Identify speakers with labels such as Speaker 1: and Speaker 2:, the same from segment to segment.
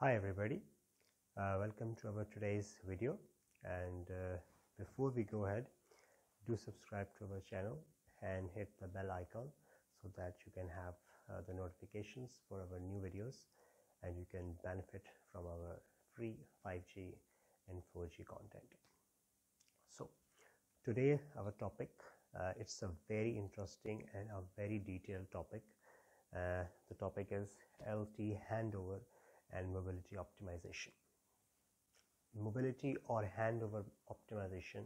Speaker 1: Hi everybody, uh, welcome to our today's video and uh, before we go ahead do subscribe to our channel and hit the bell icon so that you can have uh, the notifications for our new videos and you can benefit from our free 5G and 4G content. So today our topic uh, it's a very interesting and a very detailed topic. Uh, the topic is LTE handover and mobility optimization. Mobility or handover optimization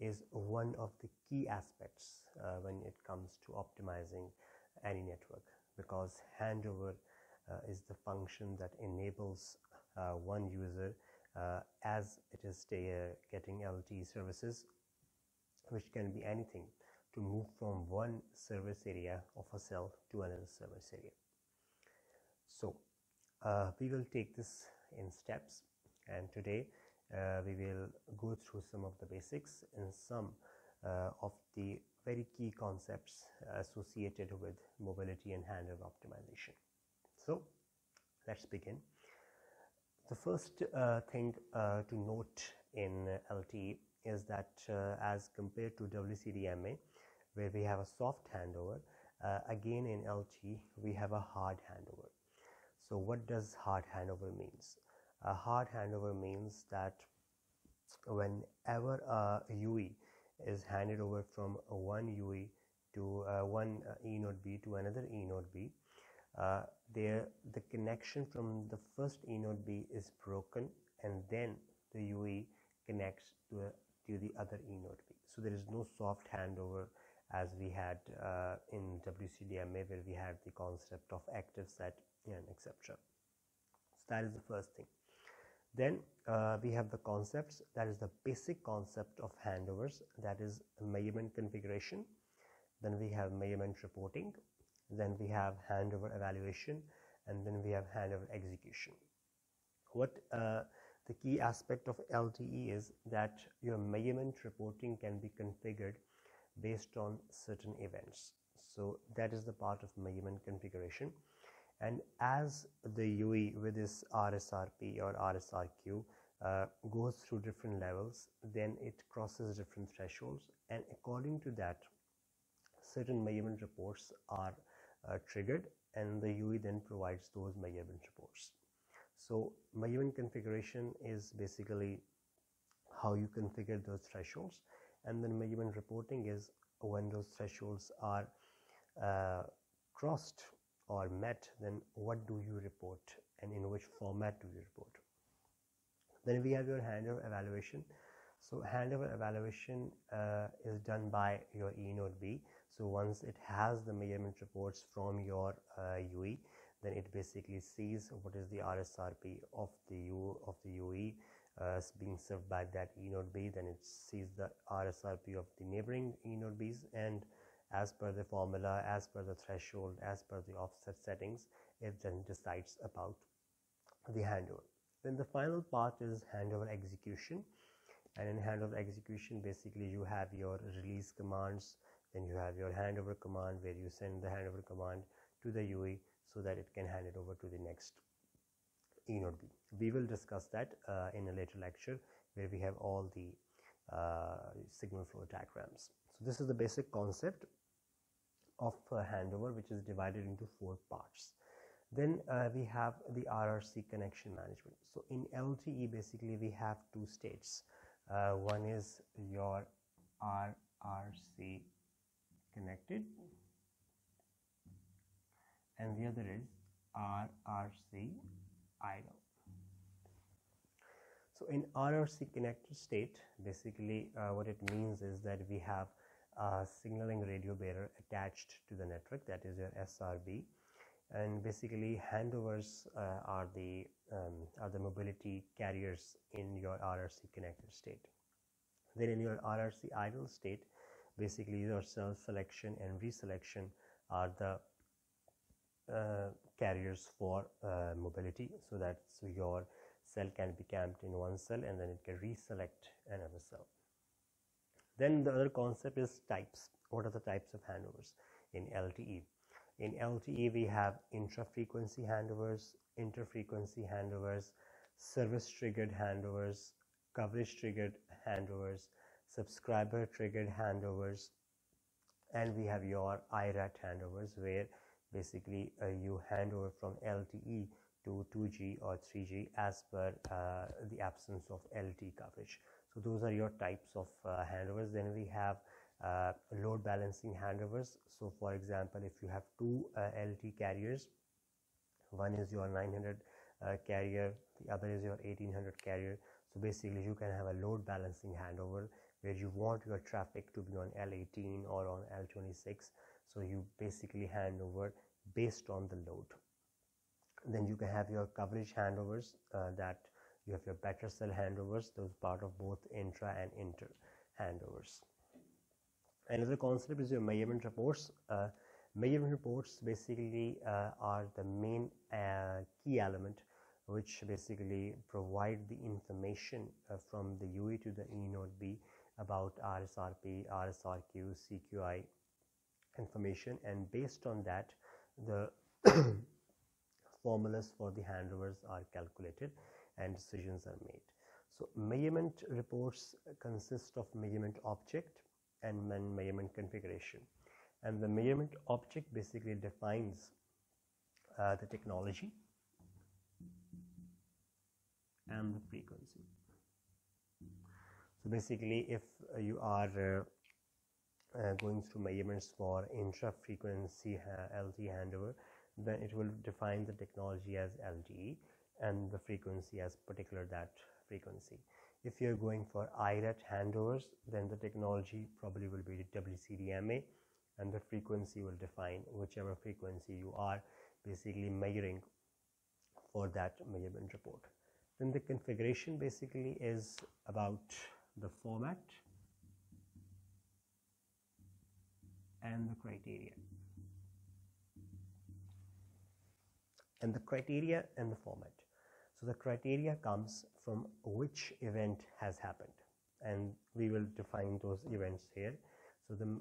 Speaker 1: is one of the key aspects uh, when it comes to optimizing any network because handover uh, is the function that enables uh, one user uh, as it is getting LTE services which can be anything to move from one service area of a cell to another service area. So uh, we will take this in steps and today uh, we will go through some of the basics and some uh, of the very key concepts associated with mobility and handover optimization. So let's begin. The first uh, thing uh, to note in LTE is that uh, as compared to WCDMA where we have a soft handover again in LTE we have a hard handover so what does hard handover means? A hard handover means that whenever a UE is handed over from one UE to uh, one uh, E node B to another E node B uh, there the connection from the first E node B is broken and then the UE connects to, a, to the other E node B. So there is no soft handover as we had uh, in WCDMA where we had the concept of active set and etc. So that is the first thing. Then uh, we have the concepts that is the basic concept of handovers that is measurement configuration. Then we have measurement reporting. Then we have handover evaluation and then we have handover execution. What uh, the key aspect of LTE is that your measurement reporting can be configured based on certain events so that is the part of measurement configuration and as the UE with this RSRP or RSRQ uh, goes through different levels then it crosses different thresholds. And according to that certain measurement reports are uh, triggered and the UE then provides those measurement reports. So measurement configuration is basically how you configure those thresholds. And then measurement reporting is when those thresholds are uh, crossed or met then what do you report and in which format do you report? Then we have your handover evaluation. So handover evaluation uh, is done by your E node B. So once it has the measurement reports from your uh, UE then it basically sees what is the RSRP of the U of the UE uh, being served by that E node B. Then it sees the RSRP of the neighboring E node Bs and as per the formula as per the threshold as per the offset settings it then decides about the handover then the final part is handover execution and in handover execution basically you have your release commands then you have your handover command where you send the handover command to the UE so that it can hand it over to the next E node B. We will discuss that uh, in a later lecture where we have all the uh, signal flow diagrams. So this is the basic concept of handover which is divided into four parts. Then uh, we have the RRC connection management. So in LTE basically we have two states. Uh, one is your RRC connected and the other is RRC idle. So in RRC connected state, basically uh, what it means is that we have a signaling radio bearer attached to the network, that is your SRB, and basically handovers uh, are the um, are the mobility carriers in your RRC connected state. Then in your RRC idle state, basically your cell selection and reselection are the uh, carriers for uh, mobility. So that your cell can be camped in one cell and then it can reselect another cell then the other concept is types. What are the types of handovers? In LTE In LTE, we have intra-frequency handovers, inter-frequency handovers, service triggered handovers, coverage triggered handovers, subscriber triggered handovers, and we have your IRAT handovers where basically uh, you hand over from LTE to 2G or 3G as per uh, the absence of LTE coverage. So those are your types of uh, handovers. Then we have uh, load balancing handovers. So for example, if you have two uh, LTE carriers, one is your 900 uh, carrier, the other is your 1800 carrier. So basically you can have a load balancing handover where you want your traffic to be on L18 or on L26 so you basically hand over based on the load then you can have your coverage handovers uh, that you have your better cell handovers those part of both intra and inter handovers. Another concept is your measurement reports. Uh, measurement reports basically uh, are the main uh, key element which basically provide the information uh, from the UE to the E node B about RSRP, RSRQ, CQI information. And based on that the formulas for the handovers are calculated and decisions are made. So measurement reports consist of measurement object and then measurement configuration. And the measurement object basically defines uh, the technology and the frequency. So basically if you are uh, uh, going through measurements for intra frequency LTE handover then it will define the technology as LTE and the frequency as particular that frequency. If you're going for IRAT handovers then the technology probably will be WCDMA and the frequency will define whichever frequency you are basically measuring for that measurement report. Then the configuration basically is about the format and the criteria. And the criteria and the format so the criteria comes from which event has happened. And we will define those events here. So the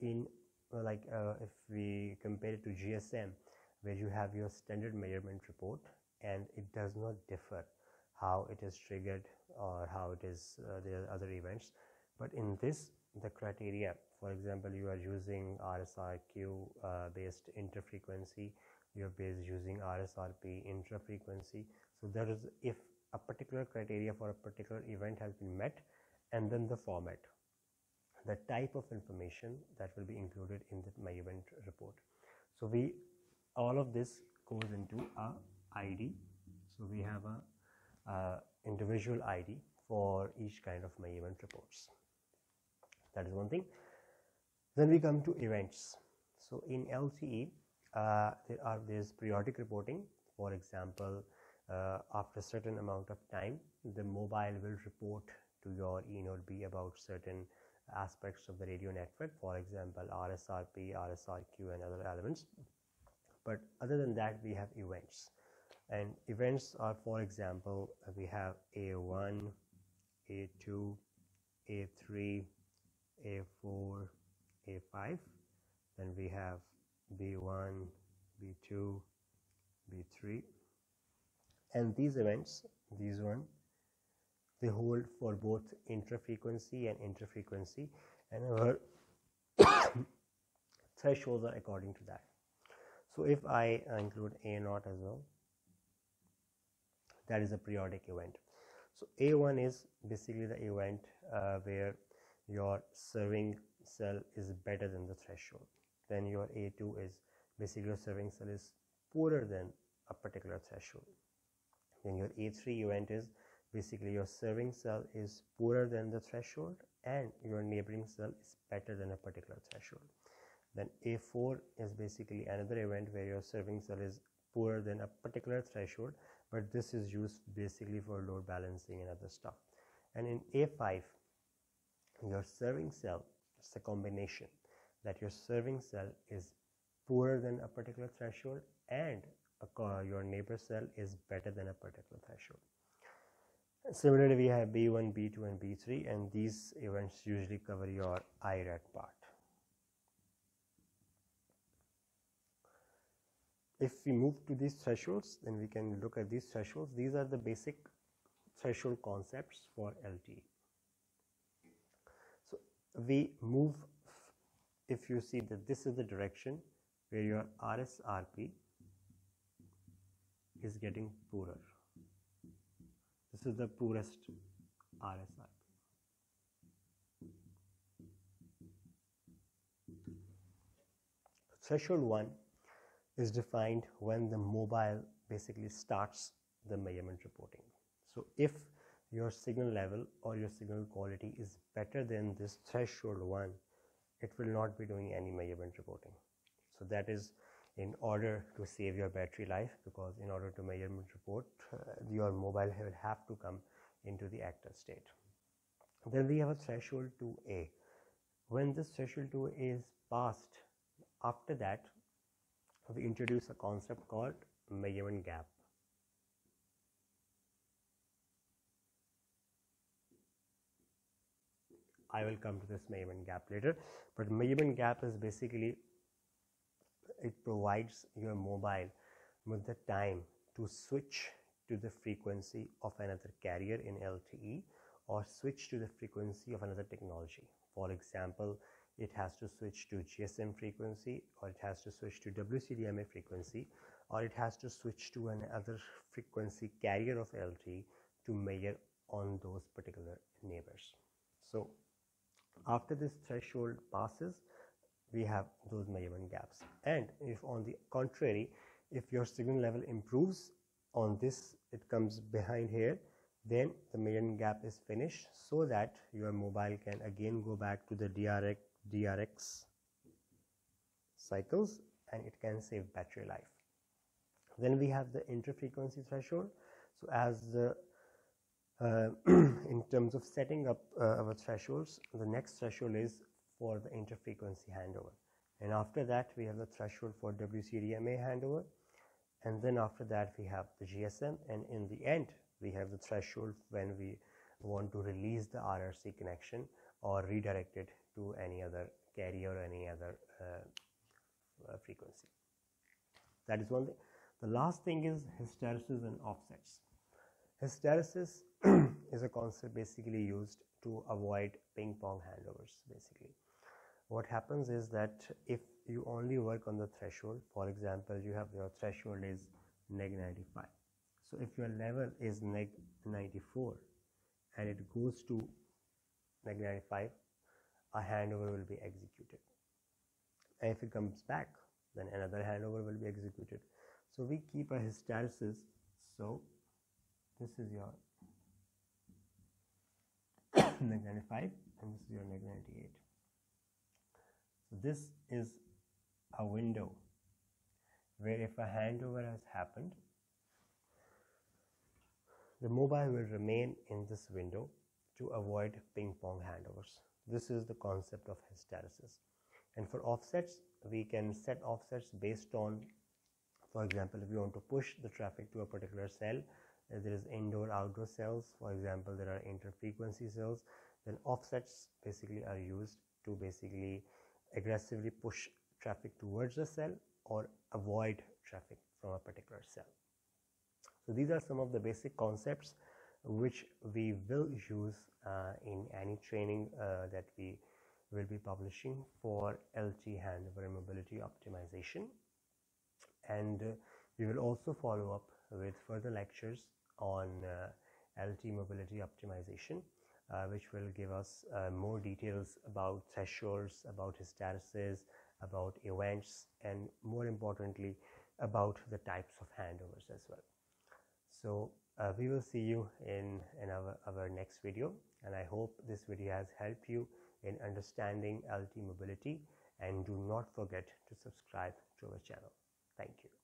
Speaker 1: in like uh, if we compare it to GSM where you have your standard measurement report and it does not differ how it is triggered or how it is uh, are other events. But in this the criteria for example you are using RSRQ uh, based interfrequency. You're based using RSRP intrafrequency so there is if a particular criteria for a particular event has been met and then the format the type of information that will be included in the, my event report. So we all of this goes into a id so we have a, a individual id for each kind of my event reports. That is one thing. Then we come to events. So in LTE uh, there are there's periodic reporting. For example uh, after a certain amount of time the mobile will report to your E node B about certain aspects of the radio network for example RSRP, RSRQ and other elements. But other than that we have events. And events are for example we have A1, A2, A3, A4, A5 then we have B1, B2, B3 and these events these one they hold for both intra-frequency and inter-frequency and our thresholds are according to that. So if I include A naught as well that is a periodic event. So A1 is basically the event uh, where your serving cell is better than the threshold. Then your A2 is basically your serving cell is poorer than a particular threshold then your A3 event is basically your serving cell is poorer than the threshold and your neighboring cell is better than a particular threshold. Then A4 is basically another event where your serving cell is poorer than a particular threshold but this is used basically for load balancing and other stuff. And in A5 your serving cell it's a combination that your serving cell is poorer than a particular threshold and your neighbor cell is better than a particular threshold. Similarly we have b1 b2 and b3 and these events usually cover your irat part. If we move to these thresholds then we can look at these thresholds. These are the basic threshold concepts for LTE so we move if you see that this is the direction where your RSRP is getting poorer this is the poorest RSRP threshold 1 is defined when the mobile basically starts the measurement reporting. So if your signal level or your signal quality is better than this threshold 1, it will not be doing any measurement reporting. So that is in order to save your battery life because in order to measurement report uh, your mobile will have to come into the active state. Then we have a threshold 2A. When this threshold 2A is passed, after that we introduce a concept called measurement gap. I will come to this measurement gap later, but measurement gap is basically it provides your mobile with the time to switch to the frequency of another carrier in LTE or switch to the frequency of another technology. For example, it has to switch to GSM frequency or it has to switch to WCDMA frequency or it has to switch to another frequency carrier of LTE to measure on those particular neighbors. So after this threshold passes, we have those measurement gaps. And if on the contrary, if your signal level improves on this, it comes behind here, then the measurement gap is finished so that your mobile can again go back to the DRX DRX cycles and it can save battery life. Then we have the interfrequency threshold. So as the uh, in terms of setting up uh, our thresholds, the next threshold is for the interfrequency handover. And after that, we have the threshold for WCDMA handover. And then after that, we have the GSM. And in the end, we have the threshold when we want to release the RRC connection or redirect it to any other carrier or any other uh, uh, frequency. That is one thing. The last thing is hysteresis and offsets. Hysteresis is a concept basically used to avoid ping pong handovers basically. What happens is that if you only work on the threshold, for example, you have your threshold is neg 95. So if your level is neg 94 and it goes to neg 95, a handover will be executed. And if it comes back then another handover will be executed. So we keep a hysteresis. So this is your neg 95 and this is your neg 98 so this is a window where if a handover has happened the mobile will remain in this window to avoid ping pong handovers this is the concept of hysteresis. And for offsets, we can set offsets based on, for example, if you want to push the traffic to a particular cell, there is indoor outdoor cells, for example, there are interfrequency cells, then offsets basically are used to basically aggressively push traffic towards the cell or avoid traffic from a particular cell. So these are some of the basic concepts which we will use uh, in any training uh, that we will be publishing for LTE handover mobility optimization and uh, we will also follow up with further lectures on uh, LTE mobility optimization uh, which will give us uh, more details about thresholds, about hysteresis, about events and more importantly about the types of handovers as well. So uh, we will see you in, in our, our next video and I hope this video has helped you in understanding LTE mobility and do not forget to subscribe to our channel. Thank you.